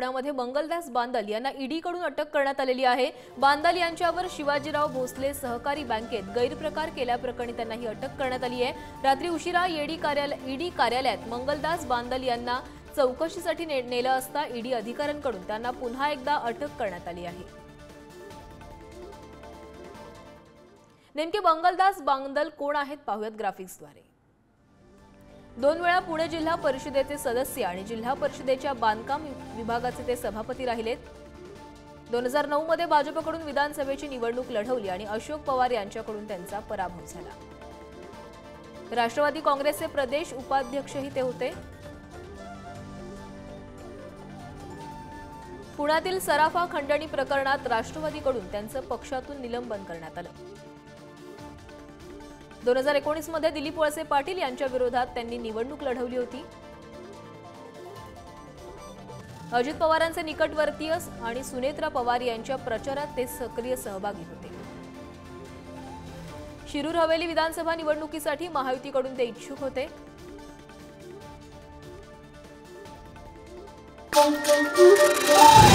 पुण्यामध्ये मंगलदास बांदल यांना ईडीकडून अटक करण्यात आलेली आहे. बांदल यांच्यावर शिवाजीराव भोसले सहकारी बँकेत गैरप्रकार केल्याप्रकरणी त्यांना ही अटक करण्यात आली आहे. रात्री उशिरा ईडी कार्यालय ईडी कार्यालयात मंगलदास बांदल यांना चौकशीसाठी ने- नेलं असता ईडी अधिकाऱ्यांकडून त्यांना पुन्हा एकदा अटक करण्यात आली आहे. नेमके मंगलदास बांदल कोण आहेत? पाहुयात ग्राफिक्सद्वारे दोन वेळा पुणे जिल्हा परिषदेचे सदस्य आणि जिल्हा परिषदेच्या बांधकाम विभागाचे ते सभापती राहिलेत. दोन हजार नऊ मध्ये भाजपकडून विधानसभेची निवडणूक लढवली आणि अशोक पवार यांच्याकडून त्यांचा पराभव झाला. राष्ट्रवादी काँग्रेसचे प्रदेश उपाध्यक्षही ते होते. पुण्यातील सराफा खंडणी प्रकरणात राष्ट्रवादीकडून त्यांचं पक्षातून निलंबन करण्यात आलं. दोन हजार एकोणीसमध्ये दिलीप वळसे पाटील यांच्या विरोधात त्यांनी निवडणूक लढवली होती. अजित पवारांचे निकटवर्तीय आणि सुनेत्रा पवार यांच्या प्रचारात ते सक्रिय सहभागी होते. शिरूर हवेली विधानसभा निवडणुकीसाठी महायुतीकडून ते इच्छुक होते. Thank you.